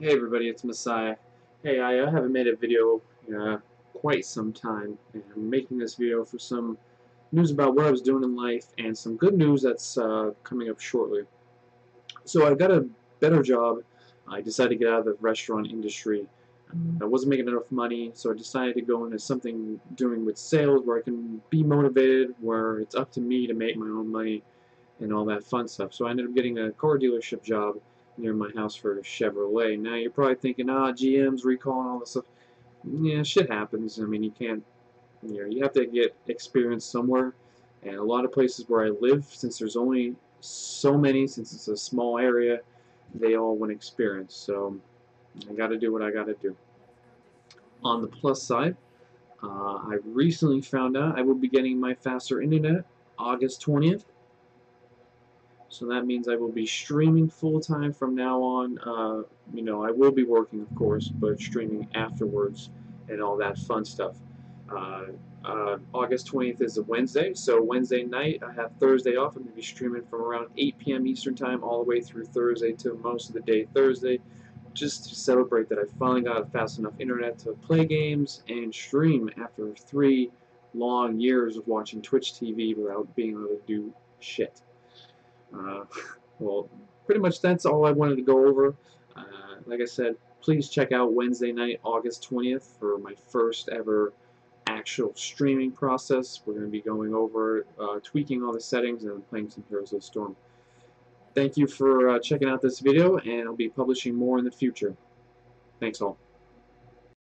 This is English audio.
Hey everybody, it's Mehsiah. Hey, I uh, haven't made a video in uh, quite some time, and I'm making this video for some news about what I was doing in life and some good news that's uh, coming up shortly. So I got a better job. I decided to get out of the restaurant industry. I wasn't making enough money, so I decided to go into something doing with sales where I can be motivated, where it's up to me to make my own money and all that fun stuff. So I ended up getting a car dealership job near my house for Chevrolet. Now you're probably thinking, ah, GM's recalling all this stuff. Yeah, shit happens. I mean, you can't, you know, you have to get experience somewhere. And a lot of places where I live, since there's only so many, since it's a small area, they all want experience. So I got to do what I got to do. On the plus side, uh, I recently found out I will be getting my faster internet August 20th. So that means I will be streaming full time from now on. Uh, you know, I will be working, of course, but streaming afterwards and all that fun stuff. Uh, uh, August 20th is a Wednesday, so Wednesday night I have Thursday off. I'm going to be streaming from around 8 p.m. Eastern Time all the way through Thursday to most of the day Thursday, just to celebrate that I finally got fast enough internet to play games and stream after three long years of watching Twitch TV without being able to do shit. Uh, well, pretty much that's all I wanted to go over. Uh, like I said, please check out Wednesday night, August 20th for my first ever actual streaming process. We're going to be going over, uh, tweaking all the settings and playing some Heroes of the Storm. Thank you for uh, checking out this video, and I'll be publishing more in the future. Thanks all.